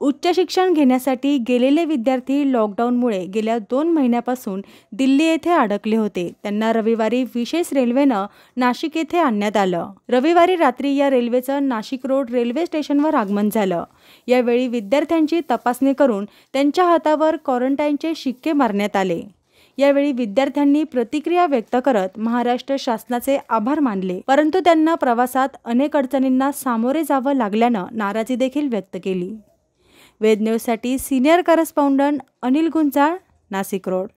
उच्च शिक्षण घेण्यासाठी गेलेले विद्यार्थी लॉकडाऊनमुळे गेल्या दोन महिन्यापासून दिल्ली येथे अडकले होते. त्यांना रविवारी विशेष रेल्वेनं नाशिक येथे आणण्यात आलं. रविवारी रात्री या रेल्वेचं नाशिक रोड रेल्वे स्टेशनवर आगमन झालं. यावेळी विद्यार्थ्यांची तपासणी करून त्यांच्या हातावर क्वारंटाईनचे शिक्के मारण्यात आले. यावेळी विद्यार्थ्यांनी प्रतिक्रिया व्यक्त करत महाराष्ट्र शासनाचे आभार मानले. परंतु त्यांना प्रवासात अनेक अडचणींना सामोरे जावं लागल्यानं नाराजी देखील व्यक्त केली. वेद न्यूजसाठी senior correspondent Anil Gunjal Nashik road.